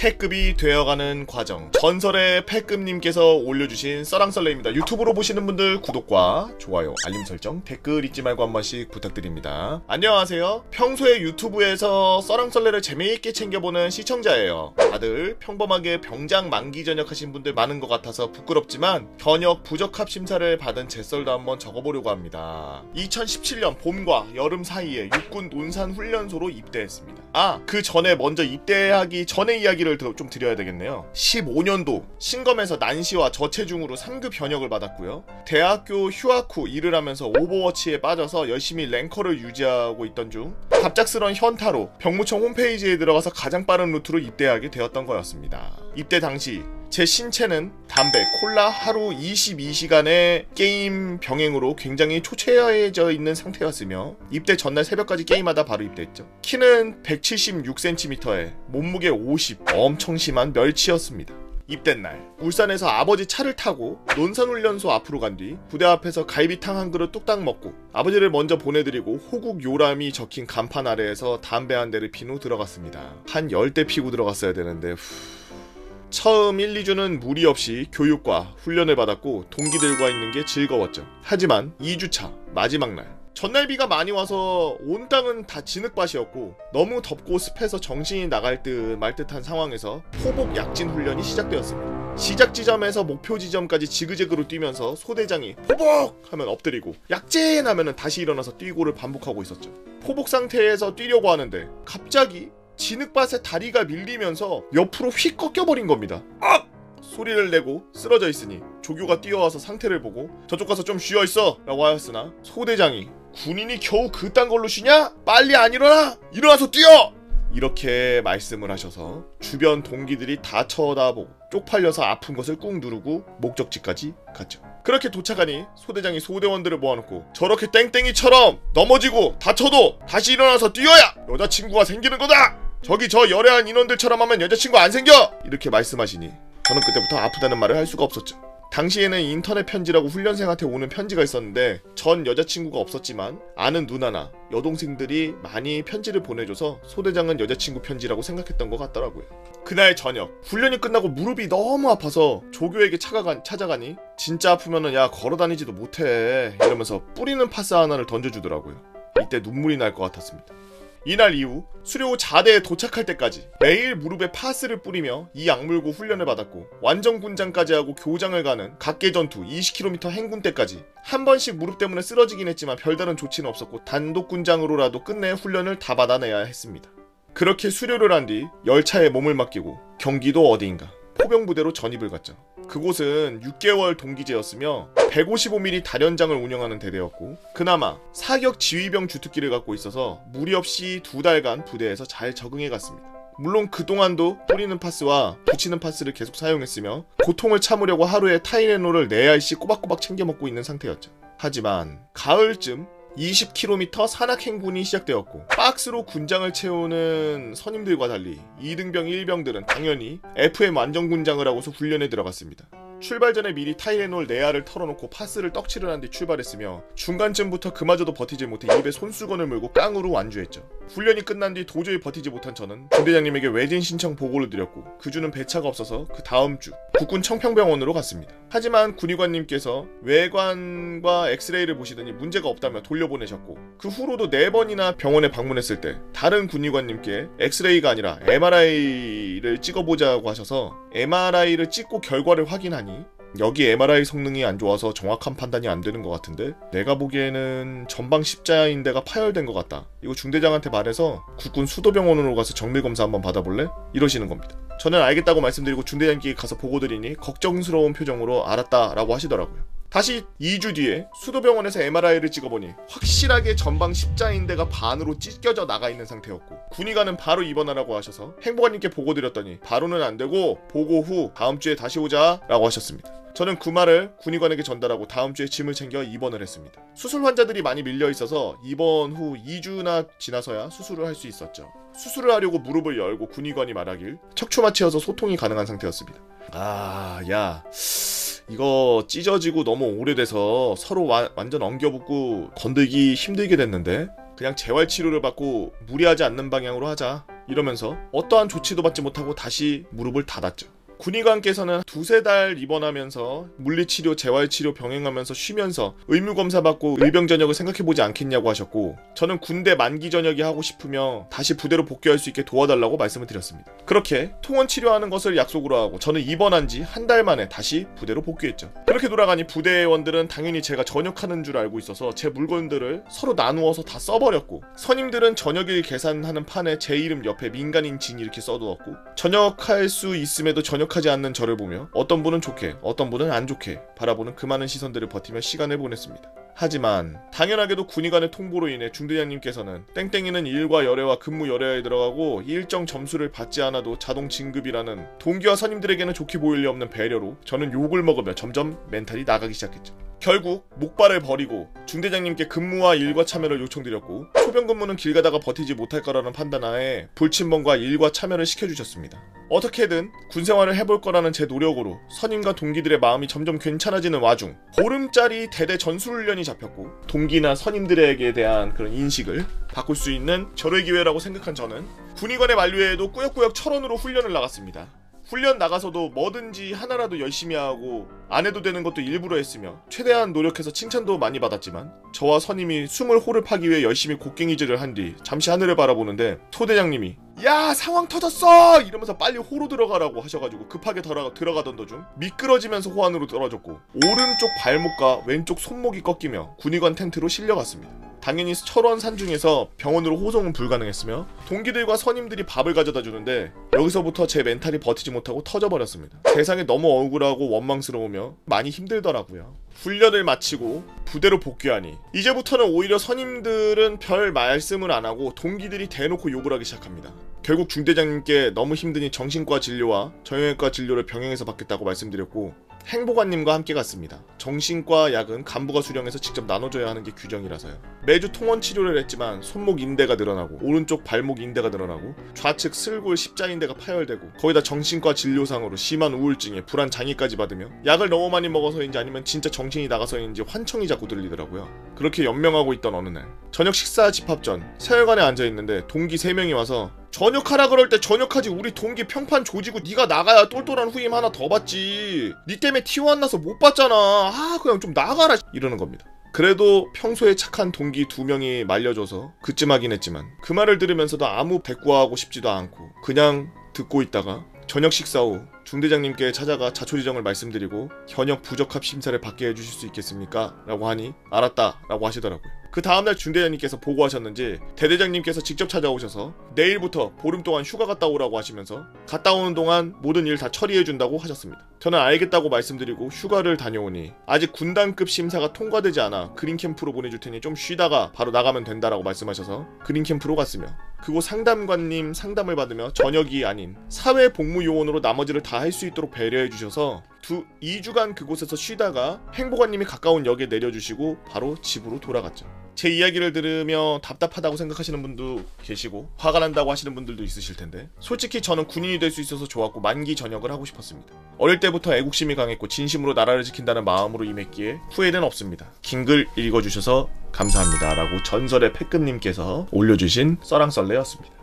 폐급이 되어가는 과정. 전설의 폐급님께서 올려주신 썰왕썰래입니다. 유튜브로 보시는 분들 구독과 좋아요 알림 설정 댓글 잊지 말고 한 번씩 부탁드립니다. 안녕하세요. 평소에 유튜브에서 썰왕썰래를 재미있게 챙겨보는 시청자예요. 다들 평범하게 병장 만기 전역하신 분들 많은 것 같아서 부끄럽지만 현역 부적합 심사를 받은 제 썰도 한번 적어보려고 합니다. 2017년 봄과 여름 사이에 육군 논산 훈련소로 입대했습니다. 아 그 전에 먼저 입대하기 전의 이야기를 더- 좀 드려야 되겠네요. 15년도 신검에서 난시와 저체중으로 3급 현역을 받았고요. 대학교 휴학 후 일을 하면서 오버워치에 빠져서 열심히 ranker를 유지하고 있던 중 갑작스런 현타로 병무청 홈페이지에 들어가서 가장 빠른 루트로 입대하게 되었던 거였습니다. 입대 당시 제 신체는 담배, 콜라 하루 22시간의 게임 병행으로 굉장히 초췌해져 있는 상태였으며 입대 전날 새벽까지 게임하다 바로 입대했죠. 키는 176cm에 몸무게 50, 엄청 심한 멸치였습니다. 입대 날 울산에서 아버지 차를 타고 논산훈련소 앞으로 간 뒤 부대 앞에서 갈비탕 한 그릇 뚝딱 먹고 아버지를 먼저 보내드리고 호국 요람이 적힌 간판 아래에서 담배 한 대를 핀후 들어갔습니다. 한열대 피고 들어갔어야 되는데 후... 처음 1, 2주는 무리 없이 교육과 훈련을 받았고 동기들과 있는 게 즐거웠죠. 하지만 2주차 마지막 날 전날 비가 많이 와서 온 땅은 다 진흙밭이었고 너무 덥고 습해서 정신이 나갈 듯 말 듯한 상황에서 포복 약진 훈련이 시작되었습니다. 시작 지점에서 목표 지점까지 지그재그로 뛰면서 소대장이 포복 하면 엎드리고 약진 하면은 다시 일어나서 뛰고를 반복하고 있었죠. 포복 상태에서 뛰려고 하는데 갑자기 진흙밭에 다리가 밀리면서 옆으로 휙 꺾여버린 겁니다. 악! 소리를 내고 쓰러져 있으니 조교가 뛰어와서 상태를 보고 저쪽 가서 좀 쉬어 있어 라고 하였으나 소대장이 군인이 겨우 그딴 걸로 쉬냐? 빨리 안 일어나! 일어나서 뛰어! 이렇게 말씀을 하셔서 주변 동기들이 다 쳐다보고 쪽팔려서 아픈 것을 꾹 누르고 목적지까지 갔죠. 그렇게 도착하니 소대장이 소대원들을 모아놓고 저렇게 땡땡이처럼 넘어지고 다쳐도 다시 일어나서 뛰어야 여자친구가 생기는 거다! 저기 저 열애한 인원들처럼 하면 여자친구 안 생겨! 이렇게 말씀하시니 저는 그때부터 아프다는 말을 할 수가 없었죠. 당시에는 인터넷 편지라고 훈련생한테 오는 편지가 있었는데 전 여자친구가 없었지만 아는 누나나 여동생들이 많이 편지를 보내줘서 소대장은 여자친구 편지라고 생각했던 것 같더라고요. 그날 저녁 훈련이 끝나고 무릎이 너무 아파서 조교에게 찾아가, 찾아가니 진짜 아프면은 야 걸어다니지도 못해 이러면서 뿌리는 파스 하나를 던져주더라고요. 이때 눈물이 날 것 같았습니다. 이날 이후 수료 자대에 도착할 때까지 매일 무릎에 파스를 뿌리며 이 약물고 훈련을 받았고 완전 군장까지 하고 교장을 가는 각계 전투 20km 행군 때까지 한 번씩 무릎 때문에 쓰러지긴 했지만 별다른 조치는 없었고 단독 군장으로라도 끝내 훈련을 다 받아내야 했습니다. 그렇게 수료를 한 뒤 열차에 몸을 맡기고 경기도 어디인가 포병부대로 전입을 갔죠. 그곳은 6개월 동기제였으며 155mm 다련장을 운영하는 대대였고 그나마 사격 지휘병 주특기를 갖고 있어서 무리 없이 두 달간 부대에서 잘 적응해 갔습니다. 물론 그동안도 뿌리는 파스와 붙이는 파스를 계속 사용했으며 고통을 참으려고 하루에 타이레놀을 4알씩 꼬박꼬박 챙겨 먹고 있는 상태였죠. 하지만 가을쯤 20km 산악 행군이 시작되었고 박스로 군장을 채우는 선임들과 달리 2등병 1병들은 당연히 FM 완전군장을 하고서 훈련에 들어갔습니다. 출발 전에 미리 타이레놀 네알을 털어놓고 파스를 떡칠을 한 뒤 출발했으며 중간쯤부터 그마저도 버티지 못해 입에 손수건을 물고 깡으로 완주했죠. 훈련이 끝난 뒤 도저히 버티지 못한 저는 중대장님에게 외진 신청 보고를 드렸고 그 주는 배차가 없어서 그 다음 주 국군 청평병원으로 갔습니다. 하지만 군의관님께서 외관과 엑스레이를 보시더니 문제가 없다며 돌려보내셨고 그 후로도 네 번이나 병원에 방문했을 때 다른 군의관님께 엑스레이가 아니라 MRI를 찍어보자고 하셔서 MRI를 찍고 결과를 확인하니 여기 MRI 성능이 안 좋아서 정확한 판단이 안 되는 것 같은데 내가 보기에는 전방 십자인대가 파열된 것 같다. 이거 중대장한테 말해서 국군 수도병원으로 가서 정밀 검사 한번 받아볼래? 이러시는 겁니다. 저는 알겠다고 말씀드리고 중대장께 가서 보고 드리니 걱정스러운 표정으로 알았다라고 하시더라고요. 다시 2주 뒤에 수도병원에서 MRI를 찍어보니 확실하게 전방 십자인대가 반으로 찢겨져 나가 있는 상태였고 군의관은 바로 입원하라고 하셔서 행보관님께 보고 드렸더니 바로는 안 되고 보고 후 다음 주에 다시 오자 라고 하셨습니다. 저는 그 말을 군의관에게 전달하고 다음 주에 짐을 챙겨 입원을 했습니다. 수술 환자들이 많이 밀려 있어서 입원 후 2주나 지나서야 수술을 할 수 있었죠. 수술을 하려고 무릎을 열고 군의관이 말하길 척추마취여서 소통이 가능한 상태였습니다. 아, 야. 이거 찢어지고 너무 오래돼서 서로 와- 완전 엉겨붙고 건들기 힘들게 됐는데 그냥 재활 치료를 받고 무리하지 않는 방향으로 하자. 이러면서 어떠한 조치도 받지 못하고 다시 무릎을 닫았죠. 군의관께서는 두세 달 입원하면서 물리치료, 재활치료 병행하면서 쉬면서 의무검사 받고 의병 전역을 생각해보지 않겠냐고 하셨고 저는 군대 만기 전역이 하고 싶으며 다시 부대로 복귀할 수 있게 도와달라고 말씀을 드렸습니다. 그렇게 통원 치료하는 것을 약속으로 하고 저는 입원한 지 한 달 만에 다시 부대로 복귀했죠. 그렇게 돌아가니 부대원들은 당연히 제가 전역하는 줄 알고 있어서 제 물건들을 서로 나누어서 다 써버렸고 선임들은 저녁일 계산하는 판에 제 이름 옆에 민간인 진 이렇게 써두었고 전역할 수 있음에도 전역 하지 않는 저를 보며 어떤 분은 좋게 어떤 분은 안 좋게 바라보는 그 많은 시선들을 버티며 시간을 보냈습니다. 하지만 당연하게도 군의관의 통보로 인해 중대장님께서는 땡땡이는 일과 열외와 근무 열외에 들어가고 일정 점수를 받지 않아도 자동 진급이라는 동기와 선임들에게는 좋게 보일 리 없는 배려로 저는 욕을 먹으며 점점 멘탈이 나가기 시작했죠. 결국 목발을 버리고 중대장님께 근무와 일과 참여를 요청드렸고 초병 근무는 길 가다가 버티지 못할 거라는 판단하에 불침번과 일과 참여를 시켜주셨습니다. 어떻게든 군 생활을 해볼 거라는 제 노력으로 선임과 동기들의 마음이 점점 괜찮아지는 와중 보름짜리 대대 전술훈련이 잡혔고 동기나 선임들에게 대한 그런 인식을 바꿀 수 있는 절호의 기회라고 생각한 저는 군의관의 만류에도 꾸역꾸역 철원으로 훈련을 나갔습니다. 훈련 나가서도 뭐든지 하나라도 열심히 하고 안 해도 되는 것도 일부러 했으며 최대한 노력해서 칭찬도 많이 받았지만 저와 선임이 숨을 호를 파기 위해 열심히 곡괭이질을 한 뒤 잠시 하늘을 바라보는데 소대장님이 야 상황 터졌어 이러면서 빨리 호로 들어가라고 하셔가지고 급하게 들어가, 들어가던 도중 미끄러지면서 호 안으로 떨어졌고 오른쪽 발목과 왼쪽 손목이 꺾이며 군의관 텐트로 실려갔습니다. 당연히 철원 산중에서 병원으로 호송은 불가능했으며 동기들과 선임들이 밥을 가져다 주는데 여기서부터 제 멘탈이 버티지 못하고 터져버렸습니다. 세상에 너무 억울하고 원망스러우며 많이 힘들더라고요. 훈련을 마치고 부대로 복귀하니 이제부터는 오히려 선임들은 별 말씀을 안 하고 동기들이 대놓고 욕을 하기 시작합니다. 결국 중대장님께 너무 힘드니 정신과 진료와 정형외과 진료를 병행해서 받겠다고 말씀드렸고 행보관님과 함께 갔습니다. 정신과 약은 간부가 수령해서 직접 나눠줘야 하는 게 규정이라서요. 매주 통원 치료를 했지만 손목 인대가 늘어나고 오른쪽 발목 인대가 늘어나고 좌측 슬골 십자 인대가 파열되고 거기다 정신과 진료상으로 심한 우울증에 불안 장애까지 받으며 약을 너무 많이 먹어서인지 아니면 진짜 정신이 나가서인지 환청이 자꾸 들리더라고요. 그렇게 연명하고 있던 어느 날 저녁 식사 집합 전 세혈관에 앉아 있는데 동기 3명이 와서 전역하라 그럴 때 전역하지. 우리 동기 평판 조지고 네가 나가야 똘똘한 후임 하나 더 받지. 니 때문에 T1 나서 못 받잖아. 아 그냥 좀 나가라. 이러는 겁니다. 그래도 평소에 착한 동기 두 명이 말려줘서 그쯤하긴 했지만 그 말을 들으면서도 아무 대꾸하고 싶지도 않고 그냥 듣고 있다가 저녁 식사 후 중대장님께 찾아가 자초지정을 말씀드리고 현역 부적합 심사를 받게 해주실 수 있겠습니까? 라고 하니 알았다. 라고 하시더라고요. 그 다음날 중대장님께서 보고하셨는지 대대장님께서 직접 찾아오셔서 내일부터 보름 동안 휴가 갔다 오라고 하시면서 갔다 오는 동안 모든 일 다 처리해준다고 하셨습니다. 저는 알겠다고 말씀드리고 휴가를 다녀오니 아직 군단급 심사가 통과되지 않아 그린캠프로 보내줄 테니 좀 쉬다가 바로 나가면 된다라고 말씀하셔서 그린캠프로 갔으며 그곳 상담관님 상담을 받으며 저녁이 아닌 사회복무요원으로 나머지를 다 할 수 있도록 배려해 주셔서 두 2주간 그곳에서 쉬다가 행보관님이 가까운 역에 내려주시고 바로 집으로 돌아갔죠. 제 이야기를 들으며 답답하다고 생각하시는 분도 계시고 화가 난다고 하시는 분들도 있으실 텐데 솔직히 저는 군인이 될 수 있어서 좋았고 만기 전역을 하고 싶었습니다. 어릴 때부터 애국심이 강했고 진심으로 나라를 지킨다는 마음으로 임했기에 후회는 없습니다. 긴 글 읽어주셔서 감사합니다. 라고 전설의 패급님께서 올려주신 써랑썰레였습니다.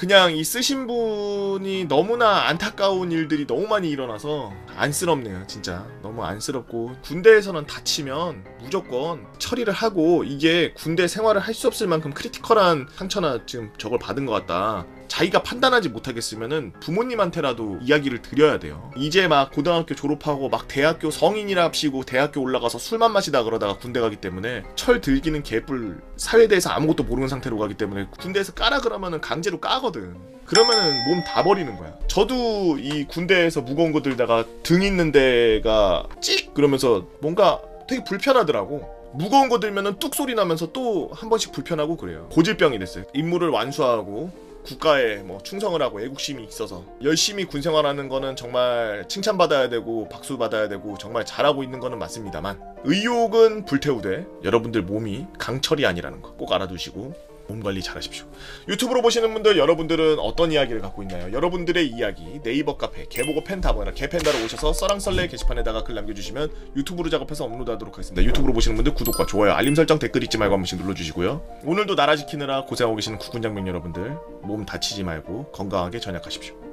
그냥 이 쓰신 분이 너무나 안타까운 일들이 너무 많이 일어나서 안쓰럽네요 진짜. 너무 안쓰럽고 군대에서는 다치면 무조건 처리를 하고 이게 군대 생활을 할 수 없을 만큼 critical한 상처나 지금 저걸 받은 것 같다 자기가 판단하지 못하겠으면은 부모님한테라도 이야기를 드려야 돼요. 이제 막 고등학교 졸업하고 막 대학교 성인이랍시고 대학교 올라가서 술만 마시다 그러다가 군대 가기 때문에 철 들기는 개뿔 사회에 대해서 아무것도 모르는 상태로 가기 때문에 군대에서 까라 그러면은 강제로 까거든. 그러면은 몸 다 버리는 거야. 저도 이 군대에서 무거운 거 들다가 등 있는 데가 찍 그러면서 뭔가 되게 불편하더라고. 무거운 거 들면은 뚝 소리 나면서 또 한 번씩 불편하고 그래요. 고질병이 됐어요. 임무를 완수하고 국가에 뭐 충성을 하고 애국심이 있어서 열심히 군 생활하는 거는 정말 칭찬받아야 되고 박수 받아야 되고 정말 잘하고 있는 거는 맞습니다만 의욕은 불태우되 여러분들 몸이 강철이 아니라는 거 꼭 알아두시고 몸 관리 잘하십시오. 유튜브로 보시는 분들 여러분들은 어떤 이야기를 갖고 있나요? 여러분들의 이야기 네이버 카페 개보고 펜타버나 개펜다로 오셔서 써랑썰레 게시판에다가 글 남겨주시면 유튜브로 작업해서 업로드하도록 하겠습니다. 유튜브로 보시는 분들 구독과 좋아요, 알림 설정, 댓글 잊지 말고 한 번씩 눌러주시고요. 오늘도 나라 지키느라 고생하고 계시는 국군장병 여러분들 몸 다치지 말고 건강하게 전역하십시오.